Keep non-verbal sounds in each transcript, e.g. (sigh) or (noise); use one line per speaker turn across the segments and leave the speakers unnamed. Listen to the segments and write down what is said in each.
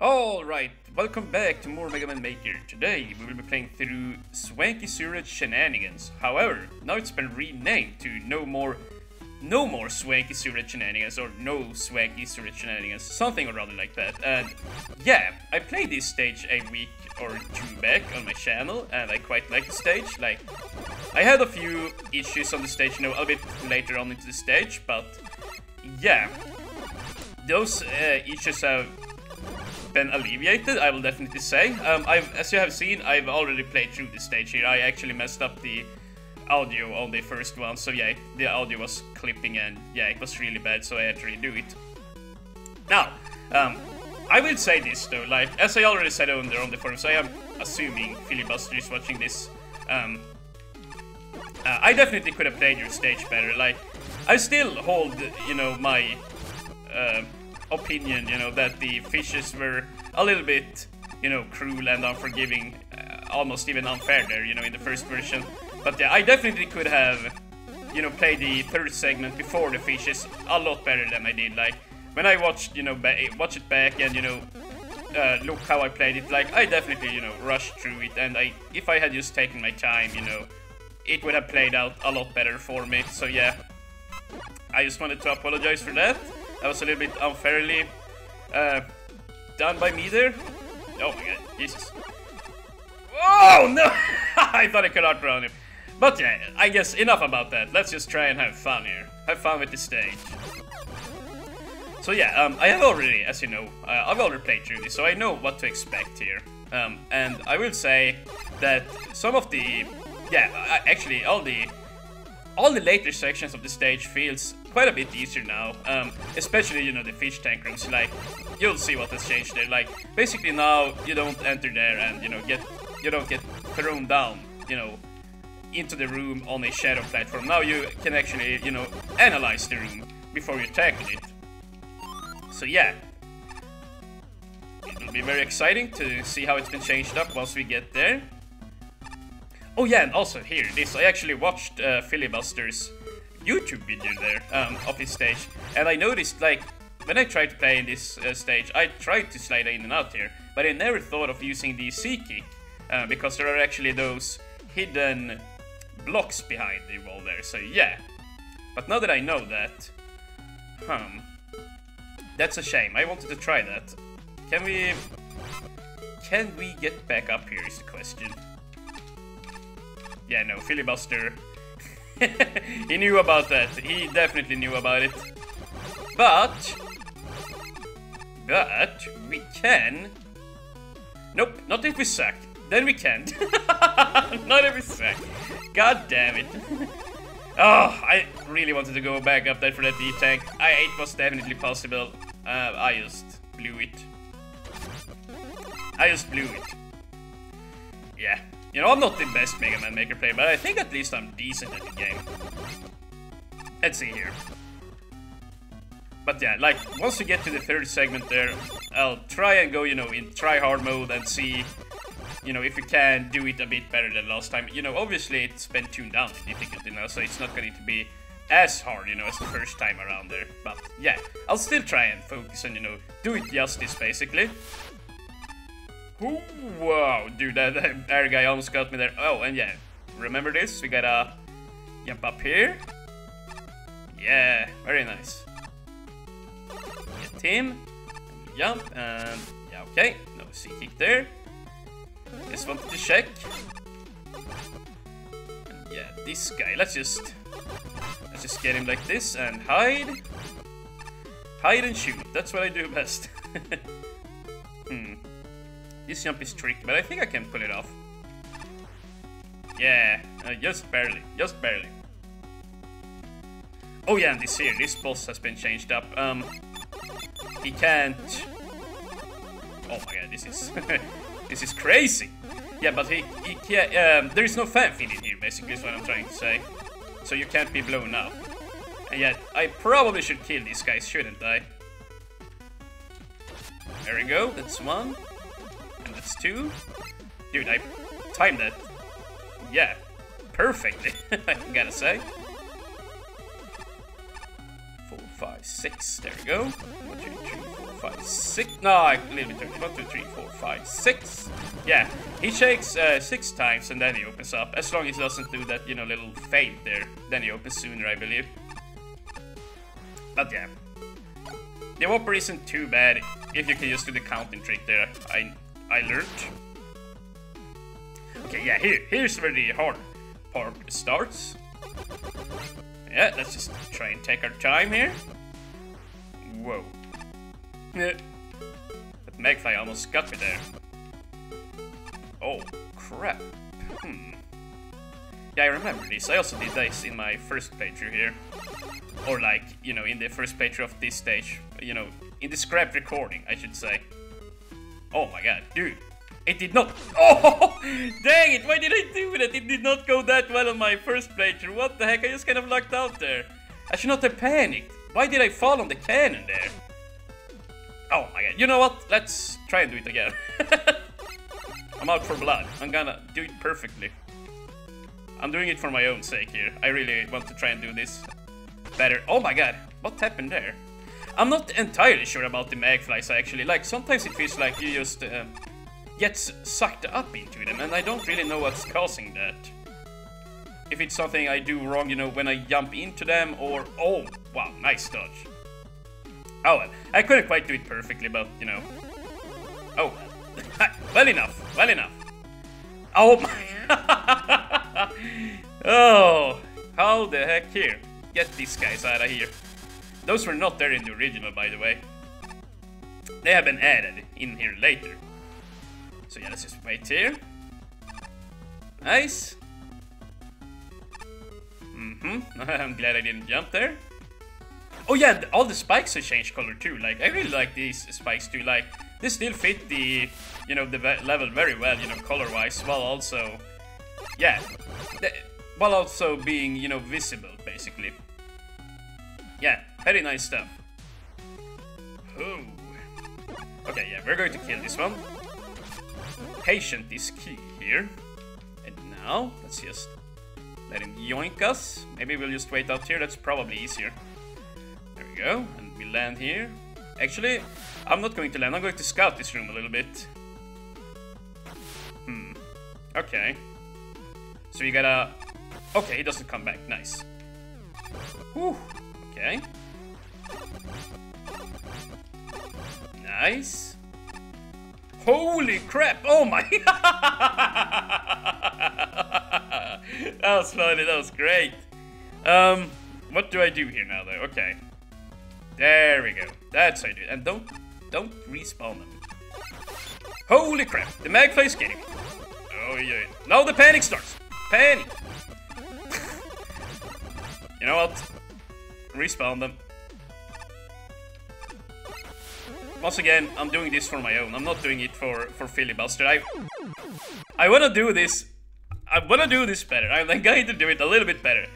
Alright, welcome back to more Mega Man Maker. Today we will be playing through Swanky Surge Shenanigans. However, now it's been renamed to No More No More Swanky Surge Shenanigans or No Swanky Surge Shenanigans, something or other like that. And yeah, I played this stage a week or two back on my channel and I quite like the stage. Like, I had a few issues on the stage, you know, a bit later on into the stage, but yeah, those uh, issues have been alleviated, I will definitely say. Um, I've, as you have seen, I've already played through this stage here. I actually messed up the audio on the first one, so yeah, the audio was clipping and yeah, it was really bad, so I had to redo it. Now, um, I will say this though, like, as I already said on the, on the forums, I am assuming Filibuster is watching this. Um, uh, I definitely could have played your stage better, like, I still hold, you know, my... Uh, opinion, you know, that the fishes were a little bit, you know, cruel and unforgiving, uh, almost even unfair there, you know, in the first version. But yeah, I definitely could have, you know, played the third segment before the fishes a lot better than I did. Like, when I watched, you know, watch it back and, you know, uh, look how I played it, like, I definitely, you know, rushed through it, and I, if I had just taken my time, you know, it would have played out a lot better for me, so yeah. I just wanted to apologize for that. That was a little bit unfairly uh, done by me there. Oh my god, Jesus. Oh no! (laughs) I thought I could outrun him. But yeah, I guess enough about that. Let's just try and have fun here. Have fun with the stage. So yeah, um, I have already, as you know, uh, I've already played through this, so I know what to expect here. Um, and I will say that some of the, yeah, actually all the, all the later sections of the stage feels quite a bit easier now. Um, especially, you know, the fish tank rooms. Like, you'll see what has changed there. Like, basically now you don't enter there and, you know, get you don't get thrown down, you know, into the room on a shadow platform. Now you can actually, you know, analyze the room before you tackle it. So yeah. It'll be very exciting to see how it's been changed up once we get there. Oh yeah, and also here, this, I actually watched uh, Filibuster's YouTube video there um, of his stage, and I noticed like when I tried to play in this uh, stage, I tried to slide in and out here, but I never thought of using the C kick uh, because there are actually those hidden blocks behind the wall there. So yeah, but now that I know that, hmm, that's a shame. I wanted to try that. Can we? Can we get back up here? Is the question. Yeah, no, filibuster (laughs) he knew about that. He definitely knew about it. But... But we can... Nope, not if we suck. Then we can't. (laughs) not if we suck. God damn it. (laughs) oh, I really wanted to go back up there for that D-tank. I It was definitely possible. Uh, I just blew it. I just blew it. Yeah. You know, I'm not the best Mega Man Maker player, but I think at least I'm decent at the game. Let's see here. But yeah, like, once we get to the third segment there, I'll try and go, you know, in try-hard mode and see, you know, if we can do it a bit better than last time. You know, obviously it's been tuned down in difficulty now, so it's not going to be as hard, you know, as the first time around there. But yeah, I'll still try and focus and, you know, do it justice, basically. Ooh, wow, dude, that, that air guy almost got me there. Oh, and yeah, remember this? We gotta jump up here. Yeah, very nice. Get him, jump, and yeah, okay, no C kick there. Just wanted to check. And yeah, this guy, let's just let's just get him like this and hide. Hide and shoot, that's what I do best. (laughs) hmm. This jump is tricky, but I think I can pull it off. Yeah, uh, just barely, just barely. Oh yeah, and this here, this boss has been changed up. Um, he can't... Oh my god, this is... (laughs) this is crazy! Yeah, but he, he can't... Um, there is no fan fiend in here, basically, is what I'm trying to say. So you can't be blown up. And yet, I probably should kill these guys, shouldn't I? There we go, that's one. That's two. Dude, I timed that. Yeah, perfectly, (laughs) I gotta say. Four, five, six. There we go. One, two, three, four, five, six. No, little bit too. One, two, three, four, five, six. Yeah, he shakes uh, six times and then he opens up. As long as he doesn't do that, you know, little feint there. Then he opens sooner, I believe. But yeah. The Whopper isn't too bad if you can just do the counting trick there. I I learned. Okay, yeah, here, here's where the hard part starts. Yeah, let's just try and take our time here. Whoa. Yeah. That Magfly almost got me there. Oh, crap. Hmm. Yeah, I remember this. I also did this in my first playthrough here. Or like, you know, in the first playthrough of this stage. You know, in the scrap recording, I should say. Oh my god, dude. It did not. (laughs) Oh, dang it! Why did I do that? It did not go that well on my first playthrough. What the heck? I just kind of lucked out there. I should not have panicked. Why did I fall on the cannon there? Oh my god. You know what? Let's try and do it again. (laughs) I'm out for blood. I'm gonna do it perfectly. I'm doing it for my own sake here. I really want to try and do this better. Oh my god. What happened there? I'm not entirely sure about the magflies I actually. Like sometimes it feels like you just uh, get sucked up into them and I don't really know what's causing that. If it's something I do wrong, you know, when I jump into them or... Oh, wow, nice dodge. Oh well, I couldn't quite do it perfectly, but, you know... Oh well. (laughs) well enough, well enough. Oh my... (laughs) oh, how the heck here? Get these guys out of here. Those were not there in the original, by the way. They have been added in here later. So yeah, let's just wait here. Nice. Mm-hmm. (laughs) I'm glad I didn't jump there. Oh yeah, all the spikes have changed color too. Like, I really like these spikes too. Like, they still fit the, you know, the level very well, you know, color-wise, while also, yeah, while also being, you know, visible, basically. Yeah, very nice stuff. Okay, yeah, we're going to kill this one. Patient is key here. And now, let's just let him yoink us. Maybe we'll just wait out here, that's probably easier. There we go, and we land here. Actually, I'm not going to land, I'm going to scout this room a little bit. Hmm, okay. So you gotta... Okay, he doesn't come back, nice. Whew. Okay. Nice. Holy crap! Oh my! (laughs) that was funny. That was great. Um, what do I do here now, though? Okay. There we go. That's how I do it. And don't, don't respawn them. Holy crap! The magfly's getting. Oh yeah. Now the panic starts. Panic. (laughs) you know what? Respawn them. Once again, I'm doing this for my own. I'm not doing it for, for filibuster. I I wanna do this. I wanna do this better. I'm going to do it a little bit better.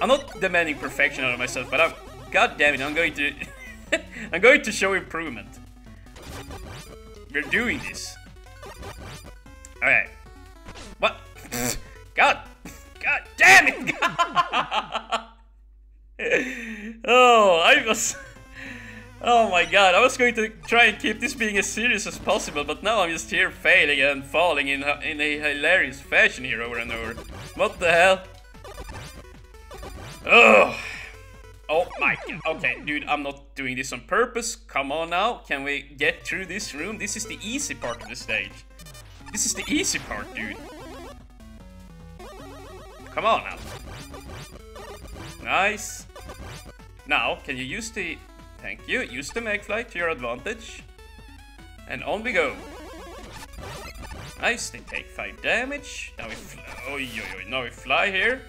I'm not demanding perfection out of myself, but I'm god damn it, I'm going to (laughs) I'm going to show improvement. We're doing this. Alright. Was... Oh my god, I was going to try and keep this being as serious as possible, but now I'm just here failing and falling in, in a hilarious fashion here over and over. What the hell? Oh, oh my god. Okay, dude, I'm not doing this on purpose. Come on now, can we get through this room? This is the easy part of the stage. This is the easy part, dude. Come on now. Nice. Now, can you use the... Thank you. Use the Magfly to your advantage. And on we go. Nice, they take 5 damage. Now we fly. Oh, yo, yo, now we fly here.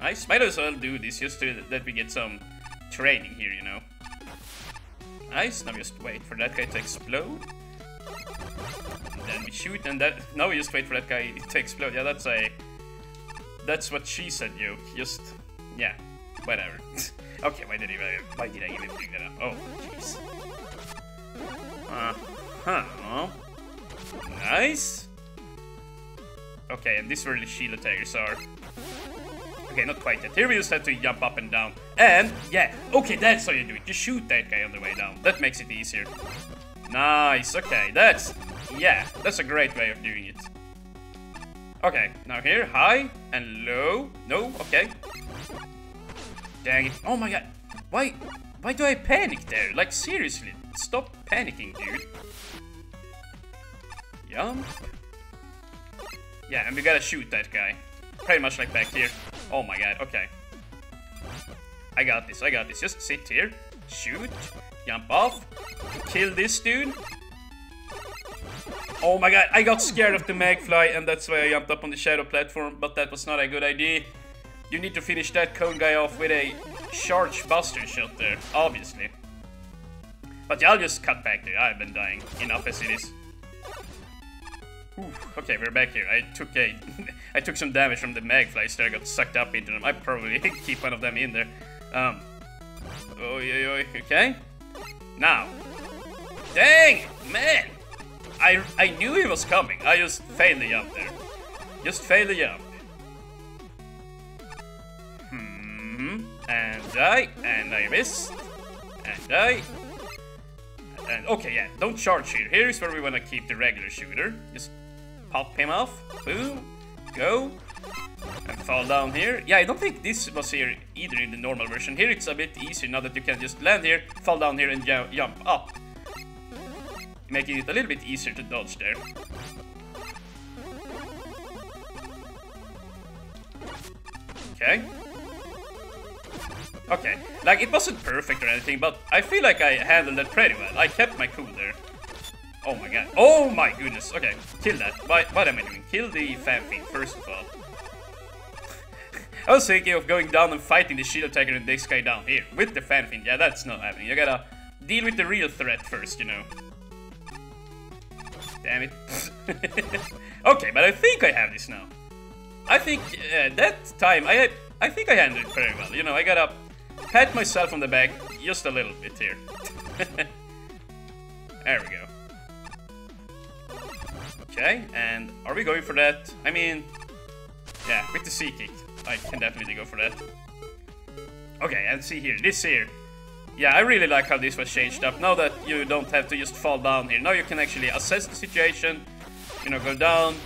Nice. Might as well do this just to that we get some training here, you know. Nice. Now just wait for that guy to explode. And then we shoot, and that. Now we just wait for that guy to explode. Yeah, that's a. That's what she said, joke. Just yeah, whatever. (laughs) okay, why did, I, why did I even bring that up? Oh, jeez. Uh, huh. Nice. Okay, and this is where the shield attackers are. Okay, not quite yet. Here we just have to jump up and down. And, yeah, okay, that's how you do it. You shoot that guy on the way down. That makes it easier. Nice, okay, that's, yeah, that's a great way of doing it. Okay, now here, high and low. No, okay. Dang it. Oh my god. Why, why do I panic there? Like, seriously, stop panicking, dude. Jump. Yeah, and we gotta shoot that guy. Pretty much like back here. Oh my god, okay. I got this, I got this. Just sit here, shoot, jump off, kill this dude. Oh my god, I got scared of the Magfly and that's why I jumped up on the shadow platform, but that was not a good idea. You need to finish that cone guy off with a charge buster shot there, obviously. But yeah, I'll just cut back there. I've been dying enough as it is. Okay, we're back here. I took a, (laughs) I took some damage from the magflies there. I got sucked up into them. I probably (laughs) keep one of them in there. Um. Oh yeah. Okay. Now. Dang, man. I I knew he was coming. I just failed the jump there. Just failed the jump. Hmm. And I and I missed. And I. And okay, yeah. Don't charge here. Here is where we want to keep the regular shooter. Just pop him off, boom, go, and fall down here. Yeah, I don't think this was here either in the normal version. Here it's a bit easier now that you can just land here, fall down here and jump up. Making it a little bit easier to dodge there. Okay. Okay, like it wasn't perfect or anything, but I feel like I handled it pretty well. I kept my cool there. Oh my god. Oh my goodness. Okay, kill that. Why, what am I doing? Kill the fan fiend, first of all. (laughs) I was thinking of going down and fighting the shield attacker and this guy down here with the fan fiend. Yeah, that's not happening. You gotta deal with the real threat first, you know. Damn it. (laughs) okay, but I think I have this now. I think uh, that time, I I think I handled it very well. You know, I gotta pat myself on the back just a little bit here. (laughs) there we go. Okay, and are we going for that? I mean, yeah, with the sea kick, I can definitely go for that. Okay, and see here, this here. Yeah, I really like how this was changed up. Now that you don't have to just fall down here. Now you can actually assess the situation, you know, go down,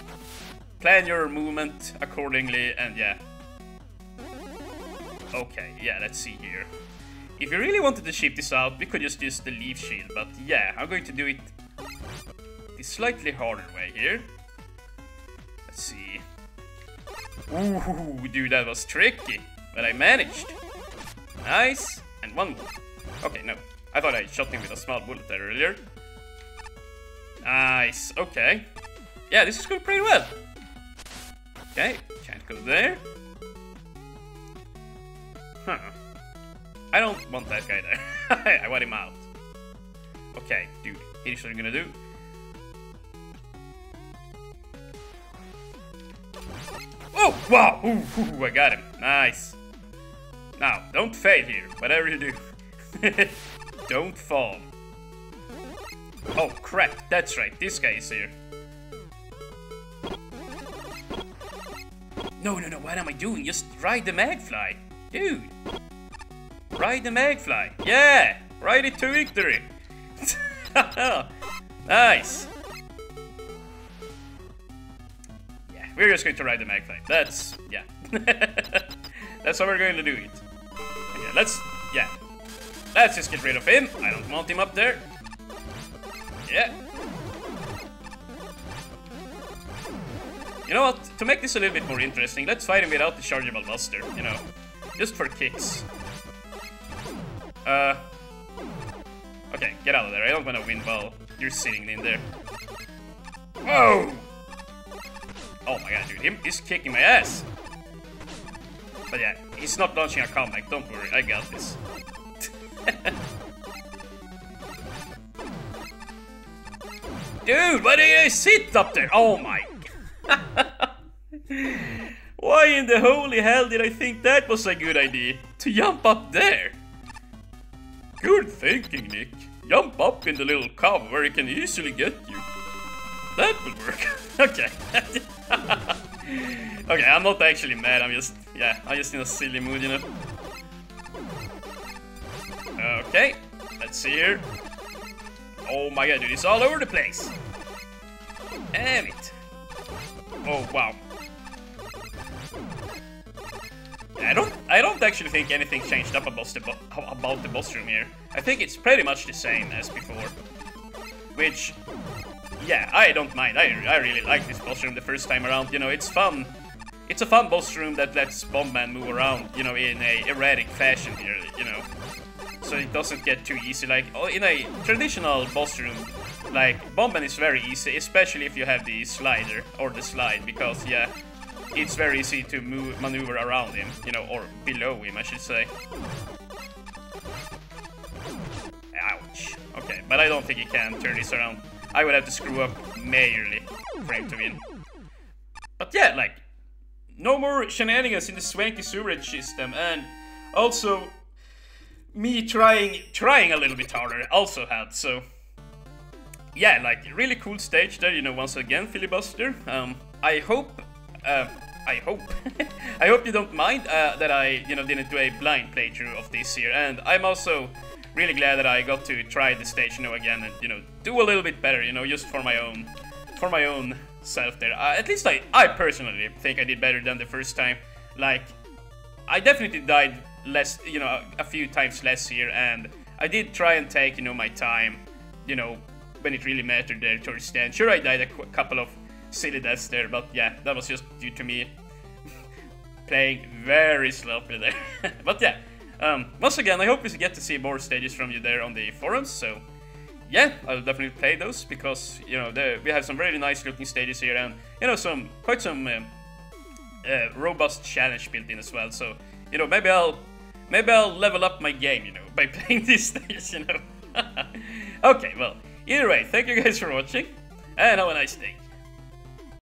plan your movement accordingly, and yeah. Okay, yeah, let's see here. If you really wanted to ship this out, we could just use the leaf shield, but yeah, I'm going to do it the slightly harder way here. Let's see. Ooh, dude, that was tricky. But I managed. Nice. And one more. Okay, no. I thought I shot him with a small bullet there earlier. Nice. Okay. Yeah, this is going pretty well. Okay, can't go there. Huh. I don't want that guy there. (laughs) I want him out. Okay, dude, here's what I'm gonna do. Oh, wow! Ooh, ooh, I got him. Nice. Now, don't fail here, whatever you do. (laughs) don't fall. Oh, crap. That's right. This guy is here. No, no, no. What am I doing? Just ride the Magfly. Dude. Ride the Magfly. Yeah. Ride it to victory. (laughs) nice. Yeah, we're just going to ride the Magfly. That's, yeah. (laughs) That's how we're going to do it. Yeah, let's, yeah. Let's just get rid of him. I don't want him up there. Yeah. You know what? To make this a little bit more interesting, let's fight him without the chargeable buster, you know. Just for kicks. Uh... Okay, get out of there. I don't want to win while you're sitting in there. Whoa! Oh my god, dude, him, he's kicking my ass. But yeah, he's not launching a comeback, don't worry, I got this. (laughs) Dude, why do you sit up there? Oh my... (laughs) why in the holy hell did I think that was a good idea? To jump up there? Good thinking, Nick. Jump up in the little cove where he can easily get you. That would work. (laughs) okay. (laughs) okay, I'm not actually mad, I'm just Yeah, I'm just in a silly mood, you know. Okay, let's see here. Oh my god, dude, it's all over the place. Damn it. Oh, wow. I don't I don't actually think anything changed up about the, about the boss room here. I think it's pretty much the same as before. Which, yeah, I don't mind. I, I really like this boss room the first time around. You know, it's fun. It's a fun boss room that lets Bombman move around, you know, in a erratic fashion here, you know. So it doesn't get too easy. Like, oh, in a traditional boss room, like, Bombman is very easy, especially if you have the slider, or the slide, because, yeah, it's very easy to move, maneuver around him, you know, or below him, I should say. Ouch. Okay, but I don't think he can turn this around. I would have to screw up majorly for him to win. But yeah, like, no more shenanigans in the swanky sewerage system, and also me trying trying a little bit harder also helped, so yeah, like, really cool stage there, you know, once again, filibuster. Um, I hope uh, I hope. (laughs) I hope you don't mind uh, that I, you know, didn't do a blind playthrough of this here, and I'm also really glad that I got to try the stage, you know, again, and you know, do a little bit better, you know, just for my own, for my own self there. Uh, at least I, I personally think I did better than the first time. Like, I definitely died less, you know, a, a few times less here, and I did try and take, you know, my time, you know, when it really mattered there towards the end. Sure, I died a couple of silly deaths there, but yeah, that was just due to me (laughs) playing very sloppy there. (laughs) but yeah, um, once again, I hope we get to see more stages from you there on the forums, so yeah, I'll definitely play those, because, you know, we have some really nice looking stages here, and, you know, some, quite some um, uh, robust challenge built in as well, so, you know, maybe I'll, maybe I'll level up my game, you know, (laughs) by playing these stages, you know. okay, well, either way, thank you guys for watching, and have a nice day.